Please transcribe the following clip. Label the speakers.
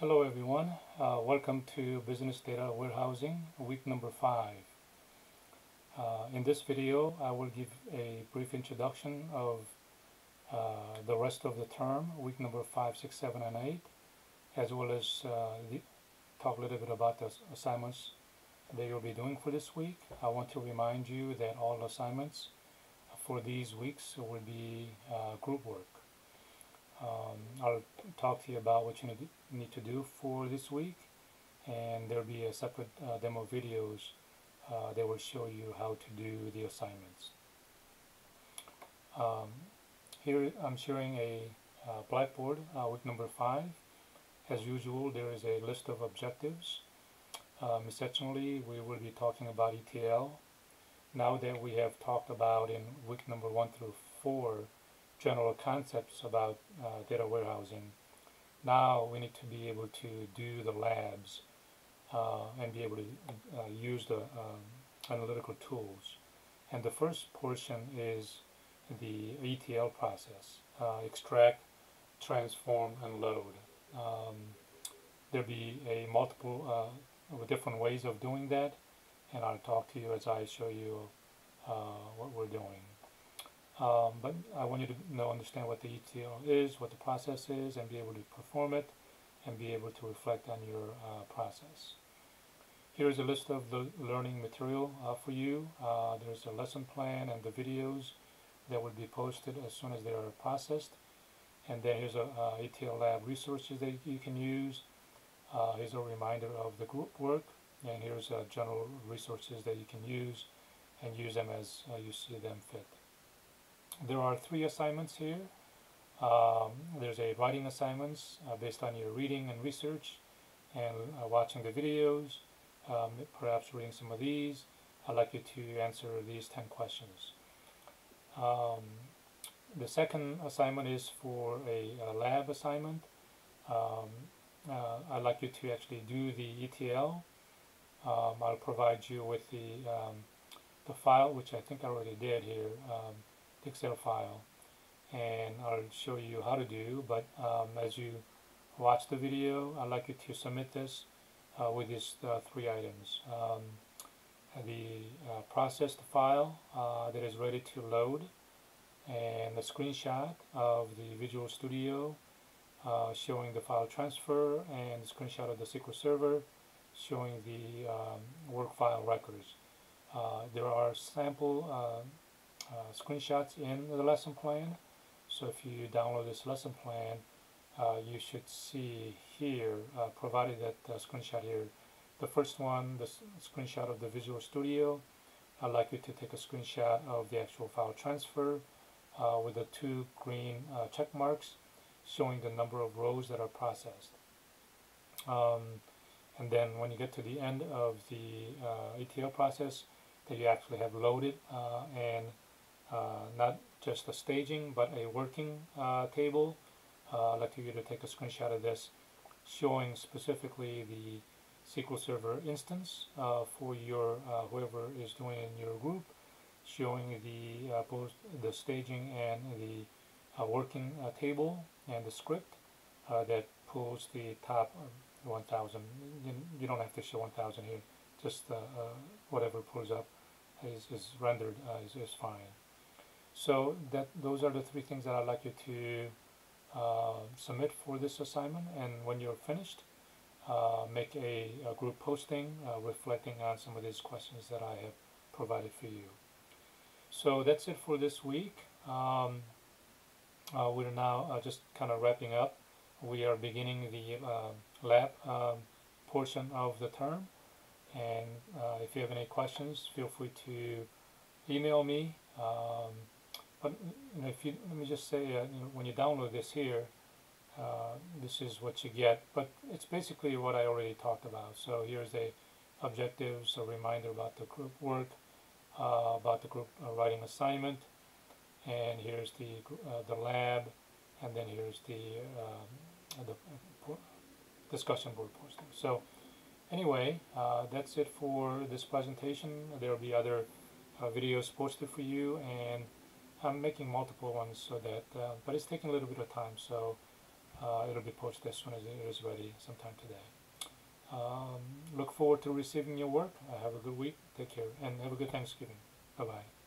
Speaker 1: Hello everyone, uh, welcome to Business Data Warehousing, week number 5. Uh, in this video I will give a brief introduction of uh, the rest of the term, week number 5, 6, 7, and 8, as well as uh, talk a little bit about the assignments that you'll be doing for this week. I want to remind you that all assignments for these weeks will be uh, group work. Um, I'll talk to you about what you need to do for this week and there'll be a separate uh, demo videos uh, that will show you how to do the assignments. Um, here I'm sharing a uh, blackboard, uh, week number 5. As usual there is a list of objectives. Um, essentially we will be talking about ETL. Now that we have talked about in week number 1 through 4 general concepts about uh, data warehousing. Now we need to be able to do the labs uh, and be able to uh, use the um, analytical tools. And the first portion is the ETL process, uh, extract, transform, and load. Um, there'll be a multiple uh, different ways of doing that, and I'll talk to you as I show you uh, what we're doing. Um, but I want you to know, understand what the ETL is, what the process is, and be able to perform it, and be able to reflect on your uh, process. Here's a list of the learning material uh, for you. Uh, there's a lesson plan and the videos that will be posted as soon as they are processed. And then here's a ETL lab resources that you can use. Uh, here's a reminder of the group work, and here's uh, general resources that you can use and use them as uh, you see them fit. There are three assignments here. Um, there's a writing assignments uh, based on your reading and research and uh, watching the videos, um, perhaps reading some of these. I'd like you to answer these 10 questions. Um, the second assignment is for a, a lab assignment. Um, uh, I'd like you to actually do the ETL. Um, I'll provide you with the, um, the file, which I think I already did here. Excel file and I'll show you how to do but um, as you watch the video I'd like you to submit this uh, with these uh, three items um, the uh, processed file uh, that is ready to load and a screenshot of the Visual Studio uh, showing the file transfer and a screenshot of the SQL Server showing the um, work file records. Uh, there are sample uh, screenshots in the lesson plan. So if you download this lesson plan, uh, you should see here, uh, provided that screenshot here, the first one, the screenshot of the Visual Studio. I'd like you to take a screenshot of the actual file transfer uh, with the two green uh, check marks showing the number of rows that are processed. Um, and then when you get to the end of the uh, ETL process, that you actually have loaded and uh, not just a staging but a working uh, table. Uh, I'd like you to take a screenshot of this showing specifically the SQL Server instance for your whoever is doing in your group showing the both the staging and the working table and the script that pulls the top 1000 you, don't have to show 1000 here. Just uh, uh, whatever pulls up is, is rendered uh, is, is fine so that those are the three things that I'd like you to uh, submit for this assignment and when you're finished uh, make a, a, group posting uh, reflecting on some of these questions that I have provided for you. So that's it for this week. Um, uh, we're now uh, just kind of wrapping up. We are beginning the uh, lab um, portion of the term and if you have any questions feel free to email me um, but you know, if you let me just say, uh, you know, when you download this here, uh, this is what you get. But it's basically what I already talked about. So here's the objectives, a reminder about the group work, uh, about the group uh, writing assignment, and here's the uh, the lab, and then here's the um, the uh, discussion board posting. So anyway, that's it for this presentation. There will be other videos posted for you and I'm making multiple ones so that, uh, but it's taking a little bit of time. So Uh, it'll be posted as soon as it is ready sometime today. Um, look forward to receiving your work. Uh, have a good week. Take care and have a good Thanksgiving. Bye bye.